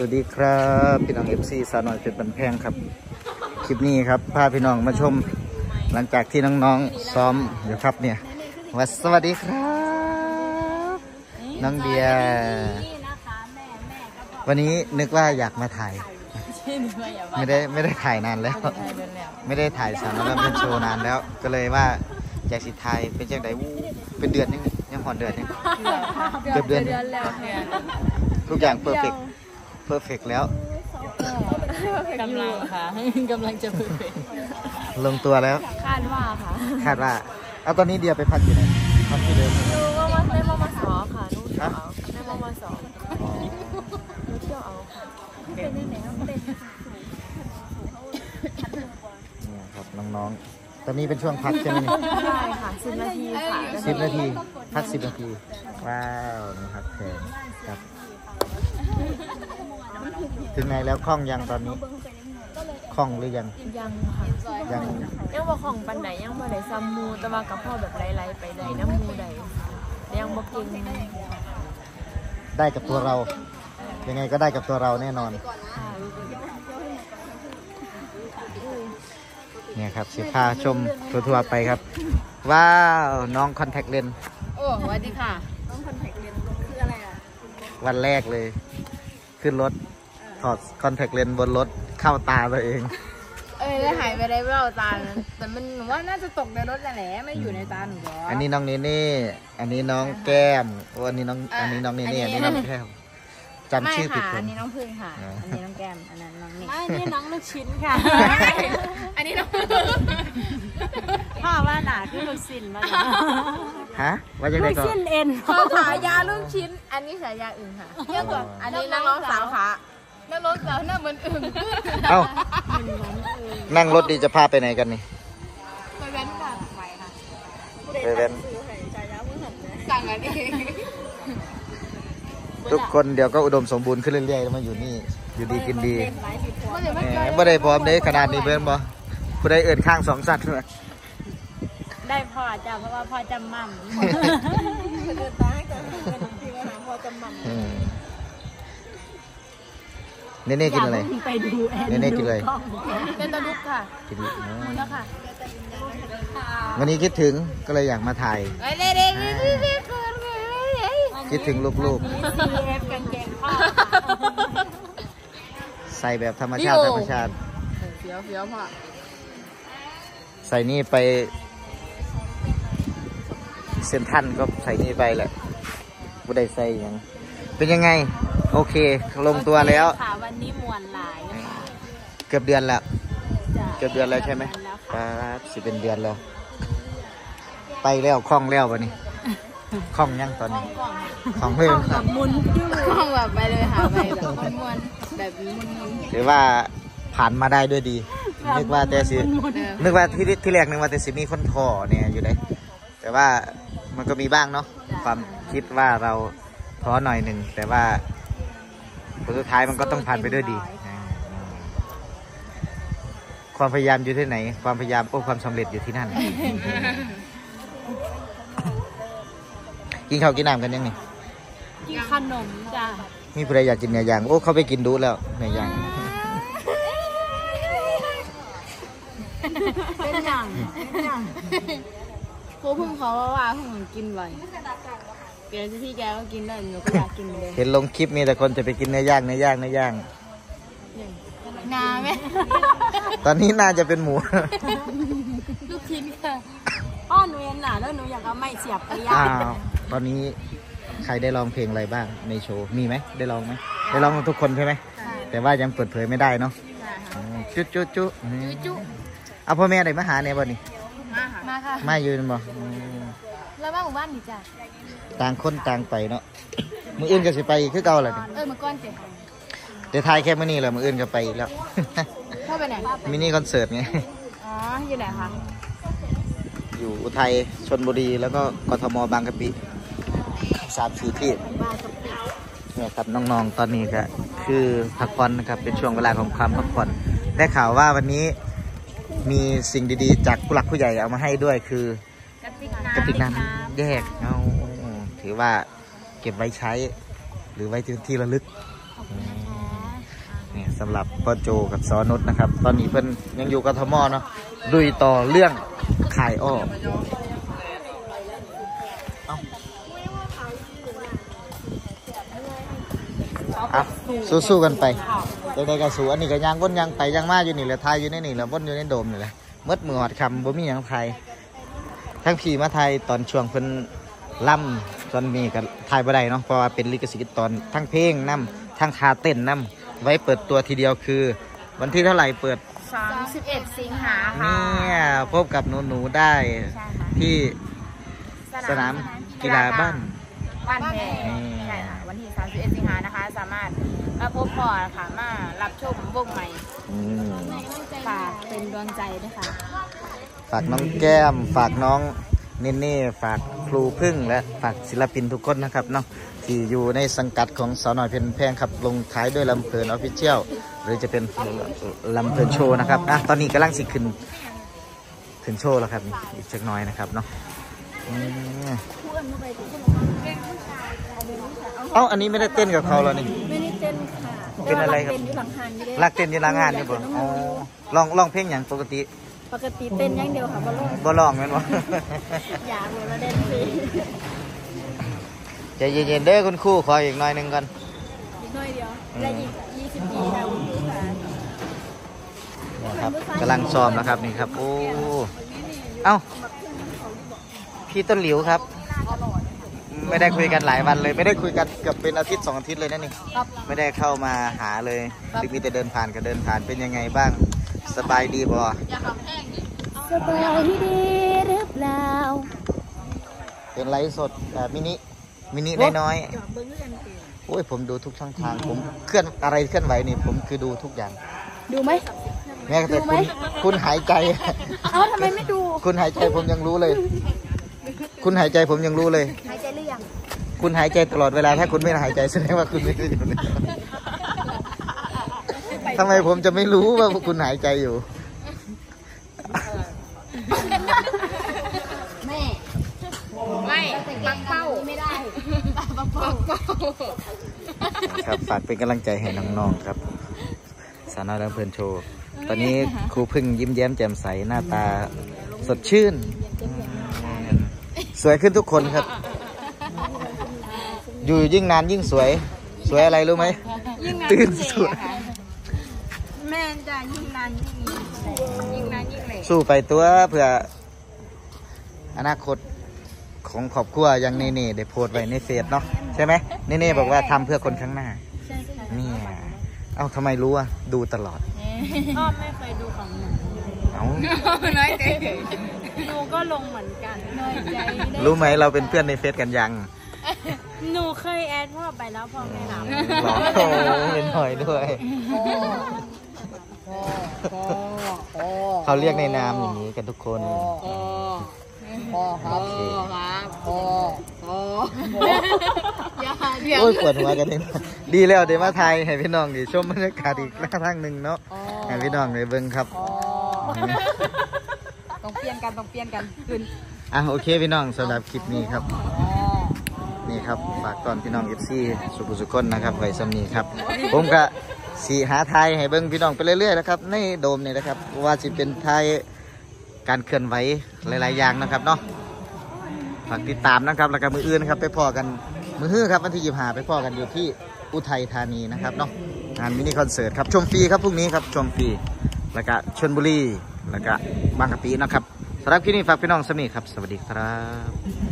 สวัสดีครับพี่น้อง FC สาวน้อยเพชรบ้านแพงครับ คลิปนี้ครับพาพี่น้องมาชม หลังจากที่น้องๆซ้อมอยู่ครับเนี่ยวัสวัสดีครับ น้องเดีย วันนี้นึกว่าอยากมาถ่าย ไม่ได้ไม่ได้ถ่ายนานแล้ว ไม่ได้ถ่ายสาวน้อยเพชรโชว์นานแล้ว ก็เลยว่าอยากสิถ่ายเป็นจังไดวู้เป็นเดือนยังยังหอนเดือนยังเกือบเดือน ทุกอย่าง perfect perfect แล้ว กำลังค่ะ กำลังจะฝึกลงตัวแล้ว คาดว่าค่ะ คาดว่า เอาตอนนี้เดียไปพักอยู่ไหนพักที่เดิมดูว่ามาได้มมาสอค่ะนู่นฮะได้มมาสออ๋อเที่ยวเอาค่ะเนี่ยครับน้องๆ ตอนนี้เป็นช่วงพักใช่ไหมเนี่ยได้ค่ะสิบนาทีค่ะสิบนาที พักสิบนาที ว้าวนี่พักแทนครับ ถึงไหนแล้วคล่องยังตอนนี้คล่องหรือยัง ยังค่ะยังยังบ่ของปันไหนยังบ่ได้ซ้ำมูแต่ว่ากับพ่อแบบไล่ๆไปใดน้ำมูใดยังบ่เก่งได้กับตัวเรา ยังไงก็ได้กับตัวเราแน่นอนค่ะเนี่ยครับสิพาชมทั่วๆไปครับ ว้าวน้องคอนแทคเลนโอ้สวัสดีค่ะวันแรกเลย ขึ้นรถ ถอดคอนแทคเลนบนรถเข้าตาตัวเอง เอ้ยแล้วหายไปได้แววตานะแต่มันหนูว่าน่าจะตกในรถแหละไม่อยู่ในตาหนูหรออันนี้น้องเนเน่อันนี้น้องแก้มโอ้อันนี้น้องอันนี้น้องเนเน่อัอันนนี้นี้น้องแก้มจำชื่อผิดไม่คค่ะน อันนี้น้องพึ่งค่ะ อ๋ออั อันนี้น้องแก้ม อันนั้นน้องนี่อันนี้น้องลูกชิ้นค่ะ อันนี้น้องพ่อว่าหนาคือลูกชิ้นมาจ้ะฮะว่าจะได้ลูกก่อนชิ้นเอ็น ขอฉายาลูกชิ้น อันนี้ฉายาอื่นค่ะเยอะกว่าอันนี้นักร้องสาวค่ะ นักร้องสาวหน้าเหมือนอึ่งเอ้านั่งรถดีจะพาไปไหนกันนี่ไปแว้นค่ะไปค่ะไปเล่นสั่งอันนี้ทุกคนเดี๋ยวก็อุดมสมบูรณ์ขึ้นเรื่อยๆแล้วมาอยู่นี่ อยู่ดีกินดีมันจะไม่แหเกินมบ่ได้พร้อมเด้ขนาดนี้เบิ่นบ่ผู้ใดเอิ้นข้างสองสัตว์มาได้พ่อจ้ะเพราะว่าพ่อจำมั่มอืม เน่ๆกินอะไร ไปดูแอนเน่ๆกินอะไรเป็นตะลุกค่ะกินอ๋อแล้วค่ะ วันนี้คิดถึงก็เลยอยากมาถ่ายเอ้ยเด็ดเด็ดเด็ดเด็ดเด็ดเกินเลยคิดถึงลูกซีเอฟกางเกงพ่อๆใส่แบบธรรมชาติธรรมชาติเฟี้ยวเฟี้ยวพ่อใส่นี่ไปเซนทรันก็ใส่นี่ไปแหละบ่ได้ใส่หยัง เป็นยังไง โอเค ลงตัวแล้วค่ะวันนี้มวนหลายค่ะเกือบเดือนแล้ว จ้ะเกือบเดือนแล้วใช่ไหมเดือนแล้วคค่ะรับ สิเป็นเดือนแล้ว ไปแล้วคล่องแล้ววันนี้คล่องยังตอนนี้คล่องเลยกับมุนอยู่ห้องแบบไปเลยค่ะไปแบบม้วนๆแบบม้วนหรือว่าผ่านมาได้ด้วยดี นึกว่าแต่สิๆนึกว่าที่ที่แรกนึกว่าแต่สิมีคนท่อเนี่ยอยู่เลยแต่ว่ามันก็มีบ้างเนาะความคิดว่าเราท้อหน่อยหนึ่งแต่ว่า ผลสุดท้ายมันก็ต้องผ่านไปด้วยดีอ่าความพยายามอยู่ที่ไหน ความพยายามโอ้ความสำเร็จอยู่ที่นั่น กินข้าวกินน้ำกันยังนี่กินขนมจ้ะมีผู้ใดอยากกินเนื้อย่าง โอ้เขาไปกินดูแล้วเนื้อย่างเป็นอย่างเป็นอย่างครูพึ่งเขาว่าว่าพึ่งกินบ่อย แกที่แกก็กินได้หนูก็อยากกินเลยเห็นลงคลิปมีแต่คนจะไปกินเนื้อย่างเนื้อย่างเนื้อย่าง นาไหมตอนนี้น่าจะเป็นหมู ลูกชิ้นค่ะพ่อหนูเอ็นหนาแล้วหนูอยากเอาไม้เสียบไปย่าอ้างว ตอนนี้ใครได้ร้องเพลงอะไรบ้างในโชว์ มีไหม ได้ร้องไหม ได้ร้องกันทุกคนใช่ไหม แต่ว่ายังเปิดเผยไม่ได้เนาะอืมจุ๊จุ๊จุ๊อืมจุเอาพ่อแม่ได้มาหาเนี่ยบ่นี่มาค่ะมาค่ะมาอยู่นั่นบ่อืม แล้วบ้านหมู่บ้านนี่จ้ะต่างคนต่างไปเนาะมืออื่นก็สิไปอีกคือเก่าแหละนี่เออเมื่อก่อนเจ็บเดี๋ยวทายแค่มื้อนี้แหละมืออื่นก็ไปอีกแล้วพ่อไปไหนมินิคอนเสิร์ตไง อ๋ออยู่ไหนคะอยู่อุทัยชนบุรีแล้วก็กทมบางกะปิสามสี่ที่เนี่ยครับน้องๆตอนนี้ก็คือพักผ่อนนะครับเป็นช่วงเวลาของความพักผ่อนได้ข่าวว่าวันนี้มีสิ่งดีๆ จากผู้หลักผู้ใหญ่เอามาให้ด้วยคือ กระติกน้ำกระติกน้ำแยกเอาถือว่าเก็บไว้ใช้ หรือไว้ที่ระลึกอืมนี่สำหรับพ่อโจกับซอนุชนะครับ ตอนนี้เพิ่นยังอยู่กทมเนาะลุยต่อเรื่องขายอ้อเอ้าเอาสู้ๆกันไปได้ๆก็สู้อันนี้ก็ยังวนยังไปยังมาอยู่นี่แหละทายอยู่ในนี่แหละวนอยู่ในโดมนี่แหละเมื่อมือหอดคำบ่มีหยังไทย ทั้งผีมาไทยตอนช่วงเพิ่นล่ำตอนนี้ก็ถ่ายบ่ได้เนาะเพราะว่าเป็นลิขสิทธิ์ตอนทั้งเพลงนํทั้งทาเต้นนํไว้เปิดตัวทีเดียวคือ วันที่เท่าไหร่เปิด31 สิงหาค่ะเนี่ยพบกับหนูๆได้ใช่ค่ะที่สนามกีฬาบ้านบ้านแพนี่ใช่ค่ะวันที่31 สิงหานะคะ สามารถมาพบพ่อค่ะมารับชมวงใหม่อืม ฝากเป็นดวงใจด้วยค่ะ ฝากน้องแก้ม ฝากน้องเนเน่ฝากครูพึ่งและฝากศิลปินทุกคนนะครับเนาะที่อยู่ในสังกัดของสาวน้อยเพชรบ้านแพงครับ ลงท้ายด้วยลำเพลิน official หรือจะเป็นลำเพลินโชว์นะครับอะตอนนี้กำลังสิขึ้นขึ้นโชว์แล้วครับอีกสักหน้อยนะครับเนาะอืมเอ้าอันนี้ไม่ได้เต้นกับเขาแล้วนี่ไม่ได้เต้นค่ะเป็นอะไรครับเต้นอยู่หลังหันอยู่เด้รักเต้นอยี่หลางงานนี่บ่อ๋อลองลองเพลงอย่างปกติ ปกติเต้นอย่างเดียวค่ะบ่ลงบ่ลองแม่นบ่ อย่าบ่ละเด่นเลยใจเย็นๆเด้อคุณครูขออีกหน่อยหนึงก่อน อีกหน่อยเดียวและอีก20ปีค่ะคุณครูค่ะนะครับกำลังซ้อมนะครับนี่ครับโอ้เอ้าพี่ต้นหลิวครับ ไม่ได้คุยกันหลายวันเลย ไม่ได้คุยกันเกือบเป็นอาทิตย์สองอาทิตย์เลยนะนี่ครับ ไม่ได้เข้ามาหาเลยครับ มีแต่เดินผ่านก็เดินผ่านเป็นยังไงบ้าง สบายดีบ่สบายดีหรือเปล่า เป็นไลฟ์สดแบบมินิ มินิน้อยๆโอ้ยผมดูทุกช่องทาง ผมเคลื่อนอะไรเคลื่อนไหวนี่ผมคือดูทุกอย่าง ดูไหมแม้แต่ดูไหมคุณคุณหายใจ เอ้าทำไมไม่ดู คุณหายใจผมยังรู้เลย คุณหายใจผมยังรู้เลย หายใจหรือยัง คุณหายใจตลอดเวลา ถ้าคุณไม่หายใจแสดงว่าคุณไม่ได้อยู่ใน ทำไมผมจะไม่รู้ว่าคุณหายใจอยู่ แม่ ไม่ปักเป้าไม่ได้ปักเป้าครับฝากเป็นกำลังใจให้น้องๆครับ สาวน้อยลำเพลินโชว์ตอนนี้ครูพึ่งยิ้มแย้มแจ่มใสหน้าตาสดชื่น สวยขึ้นทุกคนครับ อยู่ยิ่งนานยิ่งสวย สวยอะไรรู้ไหมยิ่งนานตื่นยิ่งสเหวล่ยค่ะ แม่จะยิ่งนานยิ่งยิ่งนานยิ่งเหล่สู้ไปตัวเพื่อ อนาคตของครอบครัวอยังเน่ๆได้โพสต์ไว้ในเฟซเนาะใช่ไหมเน่ๆบอกว่าทำเพื่อคนข้างหน้า ใช่ค่ะเนี่ยเอ้าทำไมรู้อะ ดูตลอด พ่อไม่เคยดูของหนูเอ้า น้อยใจหนูก็ลงเหมือนกันน้อยใจได้รู้ไหมเราเป็นเพื่อนในเฟซกันยังหนูเคยแอดพ่อไปแล้วพ่อไม่รับ หรอโอ้เป็นหน่อยด้วย เขาเรียกในนามอย่างนี้กันทุกคนพ่อครับพ่อครับพ่อพ่ออย่าเดี๋ยวโอ้ยปวดหัวกันเลยนะดีแล้วเดี๋ยวมาไทยให้พี่น้องดิชมบรรยากาศอีกหน้าทางหนึ่งเนาะให้พี่น้องได้เบิ่งครับต้องเปลี่ยนกันต้องเปลี่ยนกันขึ้นอะโอเคพี่น้องสำหรับคลิปนี้ครับ นี่ครับฝากตอนพี่น้องเอฟซีสุขุสุคนนะครับไว้สำนีครับ ผมก็ สีหาไทยให้เบิ้งพี่น้องไปเรื่อยๆนะครับในโดมนี่นะครับว่าสิเป็นไทยการเคลื่อนไหวหลาย ๆ อย่างนะครับเนาะฝากติดตามนะครับแล้วก็มืออื่นนะครับไปพอกันมือฮื้อครับวันที่ยี่หาไปพอกันอยู่ที่อุทัยธานีนะครับเนาะงานมินิคอนเสิร์ตครับชมฟรีครับพรุ่งนี้ครับชมฟรีแล้วก็ชลบุรีแล้วก็บางกะปินะครับสำหรับคลิปนี้ฝากพี่น้องสำนีครับ สวัสดีครับ